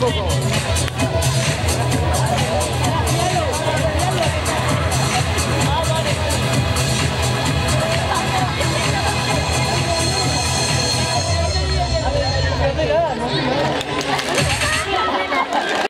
Coco.